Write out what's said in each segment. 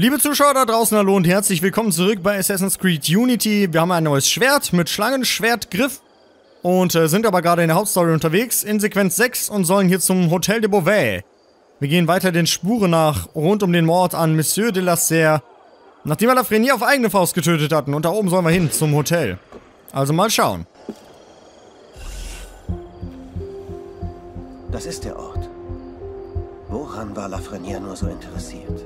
Liebe Zuschauer da draußen, hallo und herzlich willkommen zurück bei Assassin's Creed Unity. Wir haben ein neues Schwert mit Schlangenschwertgriff und äh, sind aber gerade in der Hauptstory unterwegs in Sequenz 6 und sollen hier zum Hotel de Beauvais. Wir gehen weiter den Spuren nach rund um den Mord an Monsieur de la Serre, nachdem wir Lafrenier auf eigene Faust getötet hatten und da oben sollen wir hin zum Hotel. Also mal schauen. Das ist der Ort. Woran war Lafreniere nur so interessiert?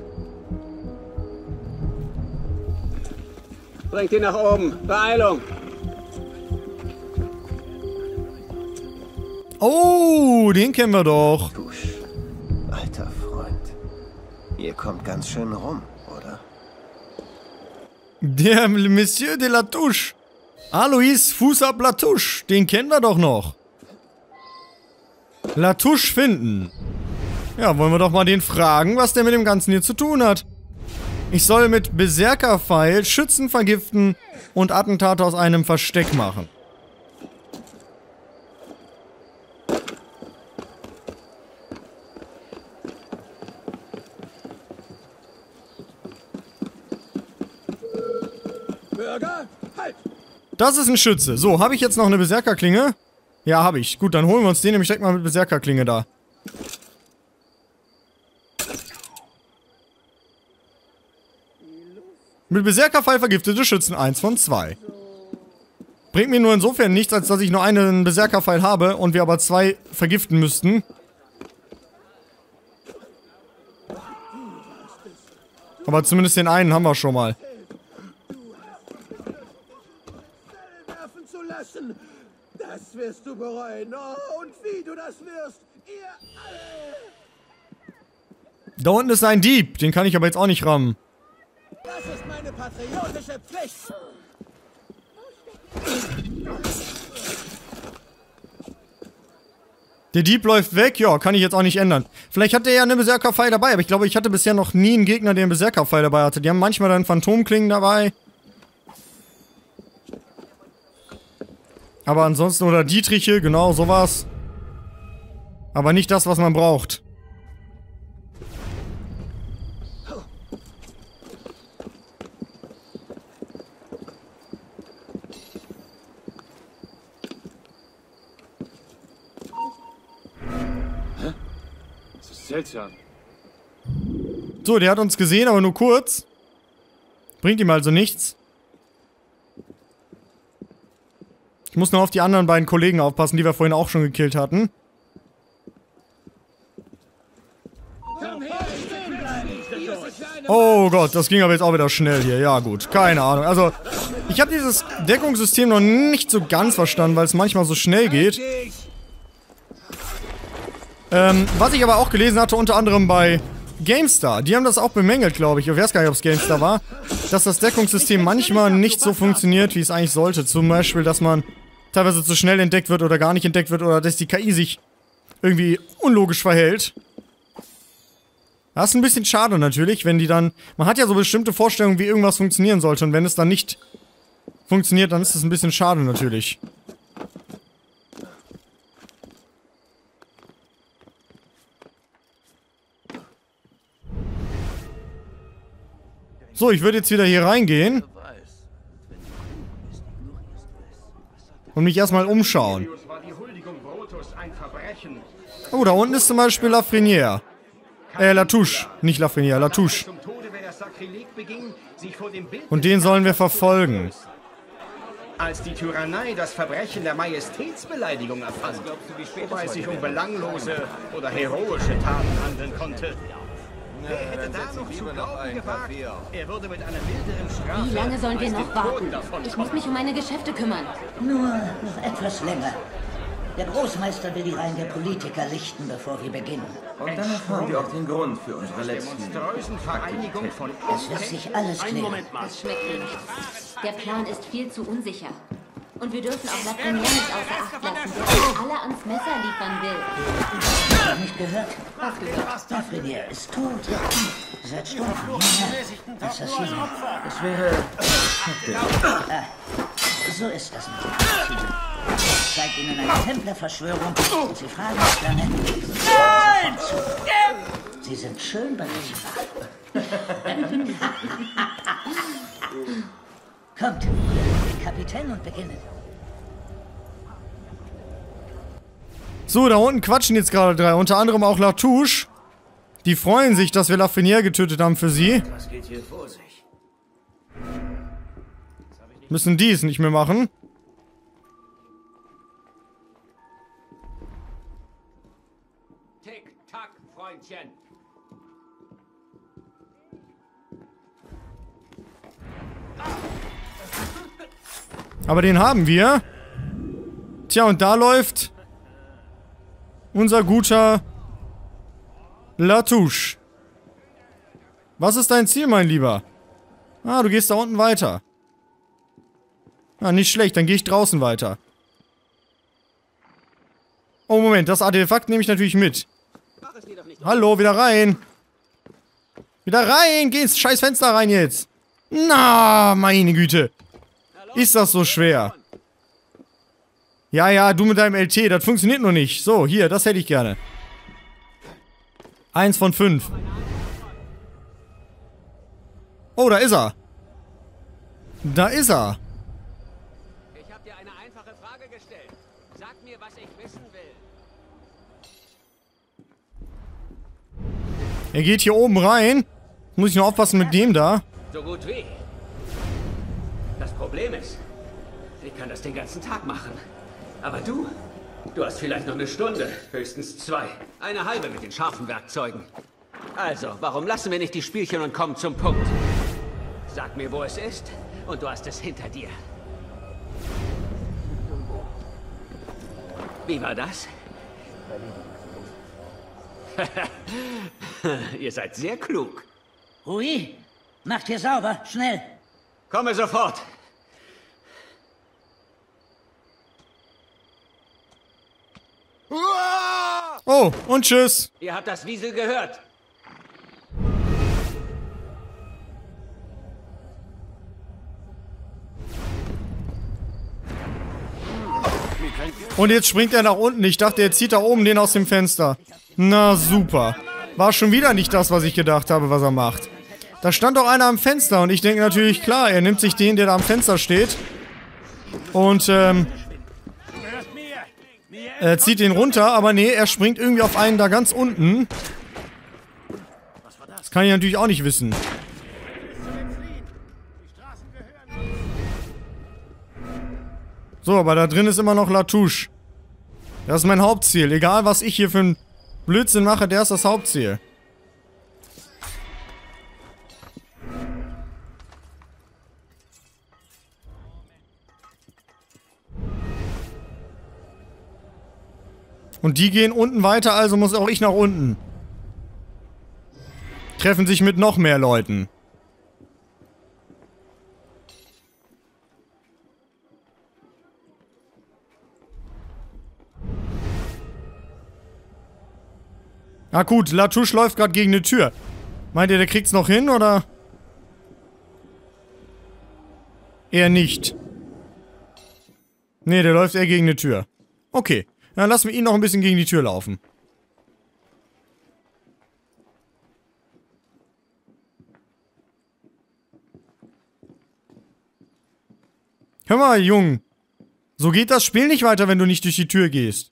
Bringt ihn nach oben. Beeilung. Oh, den kennen wir doch. Tusch, alter Freund. Ihr kommt ganz schön rum, oder? Der Monsieur de la Touche. Alois Fußab Latouche, den kennen wir doch noch. Latouche finden. Ja, wollen wir doch mal den fragen, was der mit dem Ganzen hier zu tun hat. Ich soll mit Berserkerpfeil Schützen vergiften und Attentate aus einem Versteck machen. Bürger, halt! Das ist ein Schütze. So, habe ich jetzt noch eine Berserkerklinge? Ja, habe ich. Gut, dann holen wir uns den nämlich direkt mal mit Berserkerklinge da. Mit Berserkerpfeil vergiftete Schützen 1 von 2. Bringt mir nur insofern nichts, als dass ich nur einen Berserkerpfeil habe und wir aber zwei vergiften müssten. Aber zumindest den einen haben wir schon mal. Das wirst du bereuen. Oh, und wie du das wirst. Ihr alle. Da unten ist ein Dieb, den kann ich aber jetzt auch nicht rammen. Das ist meine patriotische Pflicht. Der Dieb läuft weg, ja, kann ich jetzt auch nicht ändern. Vielleicht hat der ja eine Berserkerpfeil dabei, aber ich glaube, ich hatte bisher noch nie einen Gegner, der einen Berserkerpfeil dabei hatte. Die haben manchmal dann Phantomklingen dabei. Aber ansonsten, oder Dietriche, genau, sowas. Aber nicht das, was man braucht. Seltsam. So, der hat uns gesehen, aber nur kurz. Bringt ihm also nichts. Ich muss nur auf die anderen beiden Kollegen aufpassen, die wir vorhin auch schon gekillt hatten. Oh Gott, das ging aber jetzt auch wieder schnell hier. Ja gut, keine Ahnung. Also, ich habe dieses Deckungssystem noch nicht so ganz verstanden, weil es manchmal so schnell geht. Ähm, was ich aber auch gelesen hatte, unter anderem bei GameStar, die haben das auch bemängelt, glaube ich. Ich weiß gar nicht, ob es GameStar war, dass das Deckungssystem manchmal nicht so funktioniert, wie es eigentlich sollte. Zum Beispiel, dass man teilweise zu schnell entdeckt wird oder gar nicht entdeckt wird oder dass die KI sich irgendwie unlogisch verhält. Das ist ein bisschen schade natürlich, wenn die dann... Man hat ja so bestimmte Vorstellungen, wie irgendwas funktionieren sollte und wenn es dann nicht funktioniert, dann ist das ein bisschen schade natürlich. So, ich würde jetzt wieder hier reingehen. Und mich erstmal umschauen. Oh, da unten ist zum Beispiel Lafreniere. Äh, Latouche. Nicht Lafreniere, Latouche. Und den sollen wir verfolgen. als die Tyrannei das Verbrechen der Majestätsbeleidigung erfand, wobei es sich um belanglose oder heroische Taten handeln konnte. Wer hätte da noch zu glauben gewagt? Er würde mit einer milderen Strafe Wie lange sollen wir noch warten? Ich muss mich um meine Geschäfte kümmern. Nur noch etwas länger. Der Großmeister will die Reihen der Politiker lichten, bevor wir beginnen. Und dann erfahren wir auch den Grund für unsere letzten. Vereinigung von Es wird sich alles klären. Das schmeckt mir nicht. Der Plan ist viel zu unsicher. Und wir dürfen auch Lafreniere nicht außer Acht lassen, der uns alle ans Messer liefern will. Noch nicht gehört? Lafreniere ist tot. Seit Stunden. Ja, Assassinen. Es wäre So ist das mit Assassinen. Ich zeige ihnen eine Templerverschwörung und sie fragen mich lange. Nein! Sie sind schön berechenbar. Kommt, Kapitän und beginnet. So, da unten quatschen jetzt gerade drei. Unter anderem auch Latouche. Die freuen sich, dass wir Lafreniere getötet haben für sie. Was geht hier vor sich? Müssen die es nicht mehr machen. Aber den haben wir. Tja, und da läuft unser guter Latouche. Was ist dein Ziel, mein Lieber? Ah, du gehst da unten weiter. Ah, nicht schlecht, dann gehe ich draußen weiter. Oh, Moment, das Artefakt nehme ich natürlich mit. Hallo, wieder rein. Wieder rein, geh ins scheiß Fenster rein jetzt. Na, meine Güte. Ist das so schwer? Ja, ja, du mit deinem LT, das funktioniert noch nicht. So, hier, das hätte ich gerne. Eins von fünf. Oh, da ist er. Da ist er. Ich habe dir eine einfache Frage gestellt. Sag mir, was ich wissen will. Er geht hier oben rein. Muss ich nur aufpassen mit dem da. So gut wie. Das Problem ist, ich kann das den ganzen Tag machen. Aber du? Du hast vielleicht noch eine Stunde, höchstens zwei. Eine halbe mit den scharfen Werkzeugen. Also, warum lassen wir nicht die Spielchen und kommen zum Punkt? Sag mir, wo es ist, und du hast es hinter dir. Wie war das? Ihr seid sehr klug. Rui, macht hier sauber, schnell. Komme sofort. Oh, und tschüss. Ihr habt das Wiesel gehört. Und jetzt springt er nach unten. Ich dachte, er zieht da oben den aus dem Fenster. Na super. War schon wieder nicht das, was ich gedacht habe, was er macht. Da stand doch einer am Fenster und ich denke natürlich, klar, er nimmt sich den, der da am Fenster steht. Und, ähm... Er zieht den runter, aber nee, er springt irgendwie auf einen da ganz unten. Das kann ich natürlich auch nicht wissen. So, aber da drin ist immer noch Latouche. Das ist mein Hauptziel. Egal, was ich hier für einen Blödsinn mache, der ist das Hauptziel. Und die gehen unten weiter, also muss auch ich nach unten. Treffen sich mit noch mehr Leuten. Na gut, Latouche läuft gerade gegen eine Tür. Meint ihr, der kriegt's noch hin, oder? Eher nicht. Nee, der läuft eher gegen eine Tür. Okay, dann lassen wir ihn noch ein bisschen gegen die Tür laufen. Hör mal, Jung. So geht das Spiel nicht weiter, wenn du nicht durch die Tür gehst.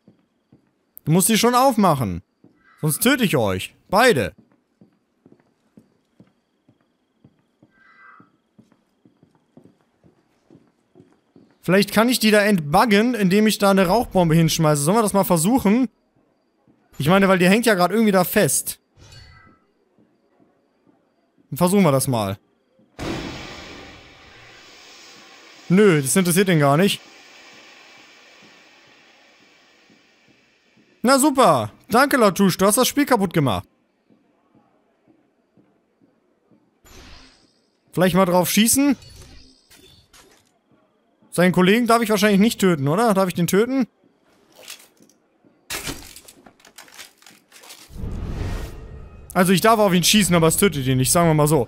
Du musst sie schon aufmachen. Sonst töte ich euch. Beide. Vielleicht kann ich die da entbuggen, indem ich da eine Rauchbombe hinschmeiße. Sollen wir das mal versuchen? Ich meine, weil die hängt ja gerade irgendwie da fest. Dann versuchen wir das mal. Nö, das interessiert ihn gar nicht. Na super. Danke, Latouche. Du hast das Spiel kaputt gemacht. Vielleicht mal drauf schießen? Seinen Kollegen darf ich wahrscheinlich nicht töten, oder? Darf ich den töten? Also ich darf auf ihn schießen, aber es tötet ihn nicht, sagen wir mal so.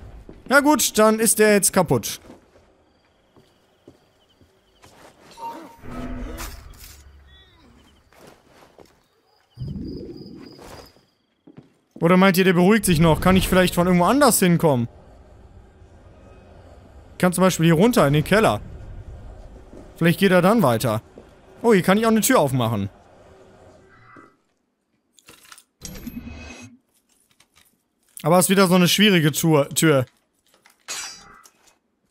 Ja gut, dann ist der jetzt kaputt. Oder meint ihr, der beruhigt sich noch? Kann ich vielleicht von irgendwo anders hinkommen? Ich kann zum Beispiel hier runter in den Keller. Vielleicht geht er dann weiter. Oh, hier kann ich auch eine Tür aufmachen. Aber es ist wieder so eine schwierige Tür. Tür.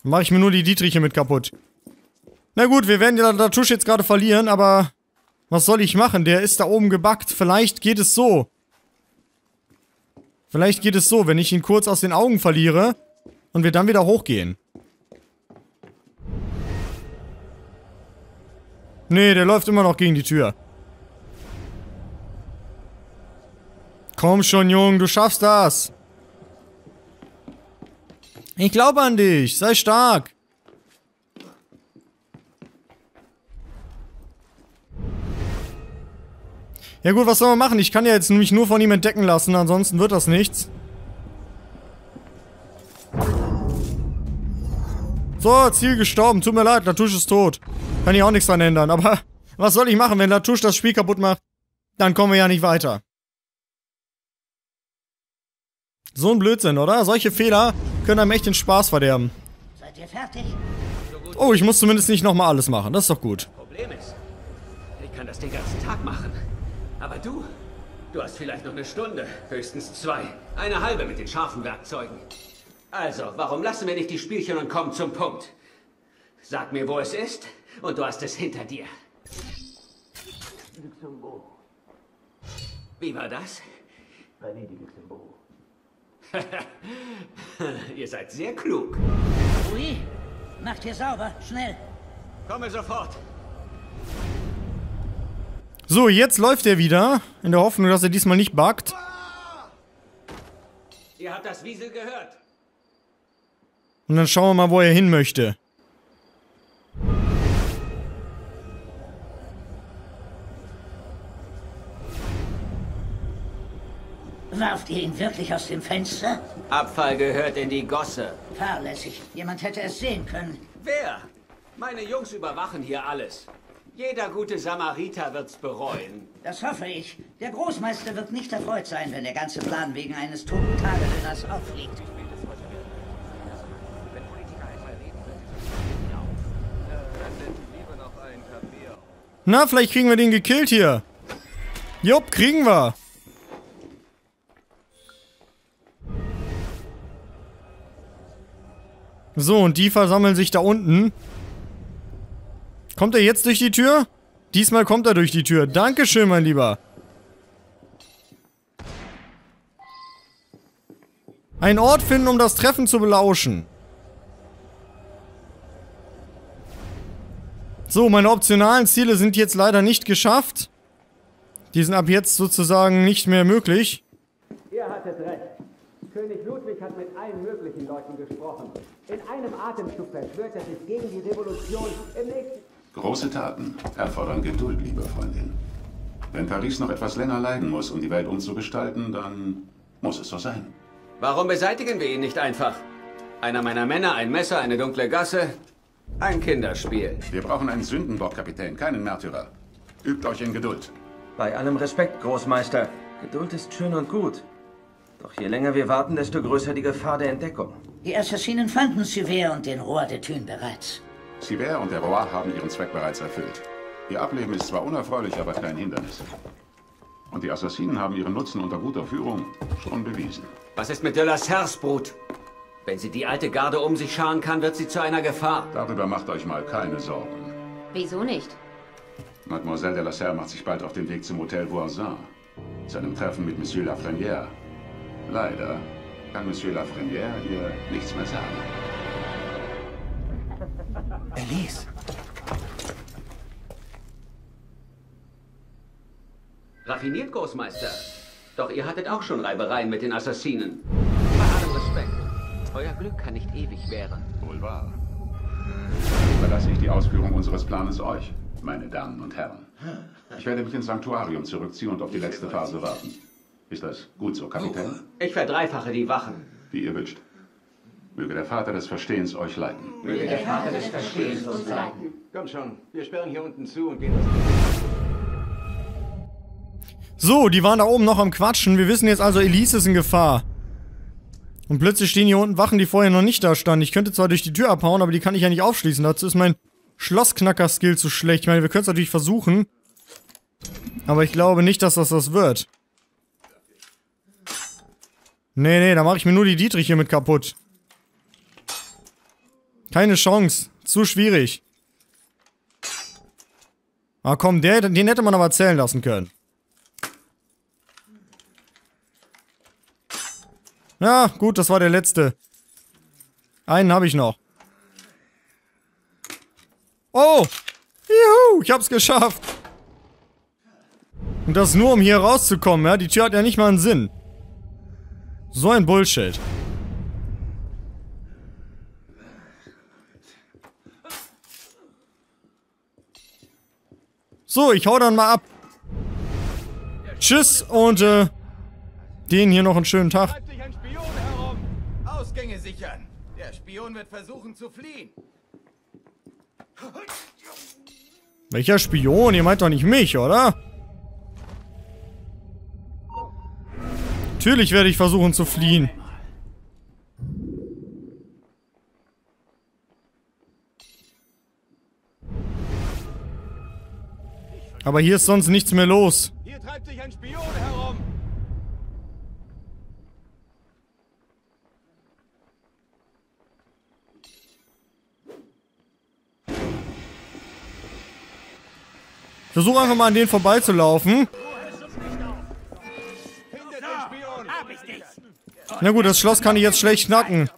Mache ich mir nur die Dietriche mit kaputt. Na gut, wir werden ja Latouche jetzt gerade verlieren, aber was soll ich machen? Der ist da oben gebackt. Vielleicht geht es so. Vielleicht geht es so, wenn ich ihn kurz aus den Augen verliere und wir dann wieder hochgehen. Nee, der läuft immer noch gegen die Tür. Komm schon, Junge, du schaffst das. Ich glaube an dich. Sei stark. Ja gut, was soll man machen? Ich kann ja jetzt mich nur von ihm entdecken lassen, ansonsten wird das nichts. So, Ziel gestorben. Tut mir leid, Latouche ist tot. Kann ich auch nichts dran ändern, aber was soll ich machen, wenn Latouche das Spiel kaputt macht? Dann kommen wir ja nicht weiter. So ein Blödsinn, oder? Solche Fehler können einem echt den Spaß verderben. Seid ihr fertig? Oh, ich muss zumindest nicht nochmal alles machen. Das ist doch gut. Problem ist, ich kann das den ganzen Tag machen. Aber du, du hast vielleicht noch eine Stunde, höchstens zwei. Eine halbe mit den scharfen Werkzeugen. Also, warum lassen wir nicht die Spielchen und kommen zum Punkt? Sag mir, wo es ist, und du hast es hinter dir. Wie war das? Ihr seid sehr klug. Ui, macht hier sauber, schnell. Komme sofort. So, jetzt läuft er wieder. In der Hoffnung, dass er diesmal nicht buggt. Ihr habt das Wiesel gehört. Und dann schauen wir mal, wo er hin möchte. Warft ihr ihn wirklich aus dem Fenster? Abfall gehört in die Gosse. Fahrlässig. Jemand hätte es sehen können. Wer? Meine Jungs überwachen hier alles. Jeder gute Samariter wird's bereuen. Das hoffe ich. Der Großmeister wird nicht erfreut sein, wenn der ganze Plan wegen eines toten Tagelöhners auffliegt. Na, vielleicht kriegen wir den gekillt hier. Jupp, kriegen wir. So, und die versammeln sich da unten. Kommt er jetzt durch die Tür? Diesmal kommt er durch die Tür. Dankeschön, mein Lieber. Ein Ort finden, um das Treffen zu belauschen. So, meine optionalen Ziele sind jetzt leider nicht geschafft. Die sind ab jetzt sozusagen nicht mehr möglich. Ihr hattet recht. König Ludwig hat mit allen möglichen Leuten gesprochen. In einem Atemzug verschwört er sich gegen die Revolution. Im nächsten... Große Taten erfordern Geduld, liebe Freundin. Wenn Paris noch etwas länger leiden muss, um die Welt umzugestalten, dann muss es so sein. Warum beseitigen wir ihn nicht einfach? Einer meiner Männer, ein Messer, eine dunkle Gasse. Ein Kinderspiel. Wir brauchen einen Sündenbock, Kapitän, keinen Märtyrer. Übt euch in Geduld. Bei allem Respekt, Großmeister. Geduld ist schön und gut. Doch je länger wir warten, desto größer die Gefahr der Entdeckung. Die Assassinen fanden Suver und den Rohr de Thun bereits. Siver und der Roi haben ihren Zweck bereits erfüllt. Ihr Ableben ist zwar unerfreulich, aber kein Hindernis. Und die Assassinen haben ihren Nutzen unter guter Führung schon bewiesen. Was ist mit de la Serres, Brut? Wenn sie die alte Garde um sich scharen kann, wird sie zu einer Gefahr. Darüber macht euch mal keine Sorgen. Wieso nicht? Mademoiselle de la Serre macht sich bald auf den Weg zum Hotel Voisin. Zu einem Treffen mit Monsieur Lafrenière. Leider kann Monsieur Lafrenière ihr nichts mehr sagen. Elise, Raffiniert, Großmeister. Doch ihr hattet auch schon Reibereien mit den Assassinen. Bei allem Respekt. Euer Glück kann nicht ewig währen. Wohl wahr. Überlasse ich die Ausführung unseres Planes euch, meine Damen und Herren. Ich werde mich ins Sanktuarium zurückziehen und auf die letzte Phase warten. Ist das gut so, Kapitän? Ich verdreifache die Wachen. Wie ihr wünscht. Möge der Vater des Verstehens euch leiten. Möge der Vater des Verstehens uns leiten. Komm schon, wir sperren hier unten zu und gehen. So, die waren da oben noch am Quatschen. Wir wissen jetzt also, Elise ist in Gefahr. Und plötzlich stehen hier unten Wachen, die vorher noch nicht da standen. Ich könnte zwar durch die Tür abhauen, aber die kann ich ja nicht aufschließen. Dazu ist mein Schlossknacker-Skill zu schlecht. Ich meine, wir können es natürlich versuchen. Aber ich glaube nicht, dass das das wird. Nee, nee, da mache ich mir nur die Dietrich hier mit kaputt. Keine Chance. Zu schwierig. Ah komm, der, den hätte man aber zählen lassen können. Ja, gut, das war der letzte. Einen habe ich noch. Oh! Juhu, ich hab's geschafft. Und das nur, um hier rauszukommen, ja? Die Tür hat ja nicht mal einen Sinn. So ein Bullshit. So, ich hau dann mal ab. Tschüss und äh, denen hier noch einen schönen Tag. Ausgänge sichern. Der Spion wird versuchen zu fliehen. Welcher Spion? Ihr meint doch nicht mich, oder? Natürlich werde ich versuchen zu fliehen. Aber hier ist sonst nichts mehr los. Hier treibt sich ein Spion herum. Ich versuche einfach mal an denen vorbeizulaufen. Na gut, das Schloss kann ich jetzt schlecht knacken.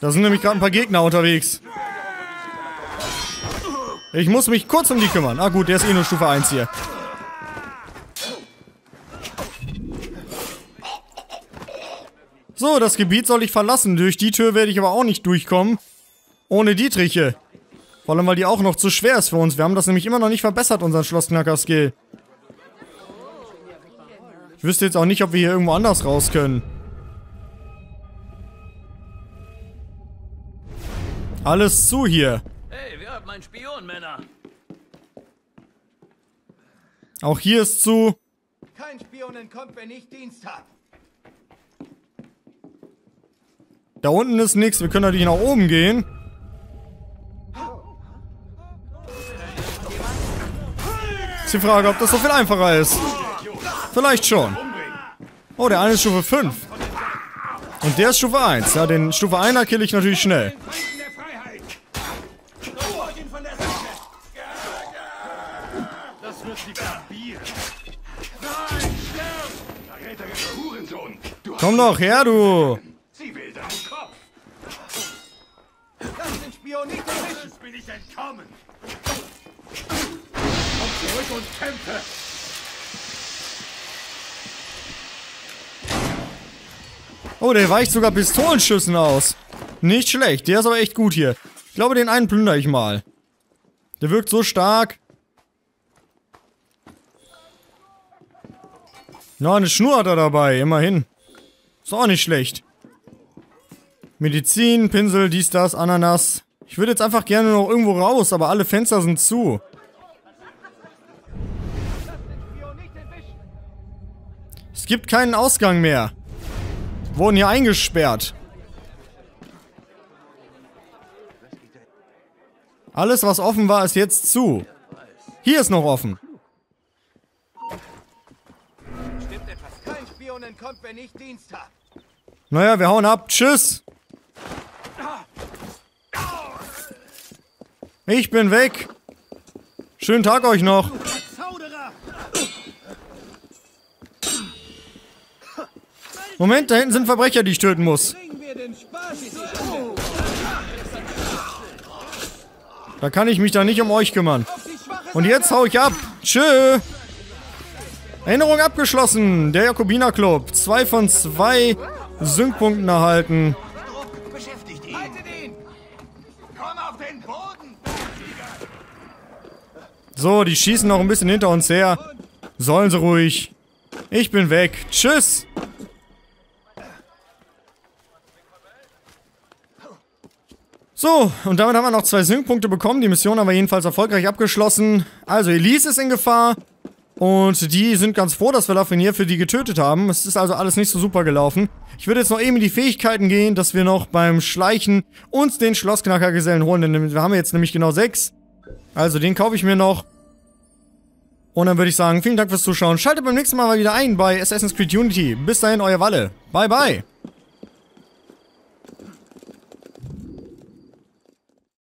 Da sind nämlich gerade ein paar Gegner unterwegs. Ich muss mich kurz um die kümmern. Ah gut, der ist eh nur Stufe 1 hier. So, das Gebiet soll ich verlassen. Durch die Tür werde ich aber auch nicht durchkommen. Ohne Dietriche. Vor allem, weil die auch noch zu schwer ist für uns. Wir haben das nämlich immer noch nicht verbessert, unseren Schlossknacker-Skill. Ich wüsste jetzt auch nicht, ob wir hier irgendwo anders raus können. Alles zu hier. Hey, wir haben einen Spion, Männer. Auch hier ist zu. Kein Spion entkommt, wenn ich Dienst habe. Da unten ist nichts. Wir können natürlich nach oben gehen. Ist die Frage, ob das so viel einfacher ist. Vielleicht schon. Oh, der eine ist Stufe 5. Und der ist Stufe 1. Ja, den Stufe 1er kill ich natürlich schnell. Sie probieren. Nein, sterb! Verräterischer Hurensohn! Du Komm doch her, du. Sie will deinen Kopf! Lass den Spion nicht erwischen. Jetzt bin ich entkommen! Komm zurück und kämpfe! Oh, der weicht sogar Pistolenschüssen aus. Nicht schlecht. Der ist aber echt gut hier. Ich glaube, den einen plündere ich mal. Der wirkt so stark. Na, eine Schnur hat er dabei. Immerhin. Ist auch nicht schlecht. Medizin, Pinsel, dies, das, Ananas. Ich würde jetzt einfach gerne noch irgendwo raus, aber alle Fenster sind zu. Es gibt keinen Ausgang mehr. Wurden hier eingesperrt. Alles, was offen war, ist jetzt zu. Hier ist noch offen. Entkommt, wenn ich Dienst habe. Naja, wir hauen ab. Tschüss. Ich bin weg. Schönen Tag euch noch. Moment, da hinten sind Verbrecher, die ich töten muss. Da kann ich mich da nicht um euch kümmern. Und jetzt hau ich ab. Tschö. Erinnerung abgeschlossen. Der Jakobiner Club. Zwei von zwei Synkpunkten erhalten. So, die schießen noch ein bisschen hinter uns her. Sollen sie ruhig. Ich bin weg. Tschüss. So, und damit haben wir noch zwei Synkpunkte bekommen. Die Mission haben wir jedenfalls erfolgreich abgeschlossen. Also, Elise ist in Gefahr. Und die sind ganz froh, dass wir Lafreniere für die getötet haben. Es ist also alles nicht so super gelaufen. Ich würde jetzt noch eben in die Fähigkeiten gehen, dass wir noch beim Schleichen uns den Schlossknackergesellen holen. Denn wir haben jetzt nämlich genau sechs. Also den kaufe ich mir noch. Und dann würde ich sagen, vielen Dank fürs Zuschauen. Schaltet beim nächsten Mal mal wieder ein bei Assassin's Creed Unity. Bis dahin, euer Walle. Bye, bye.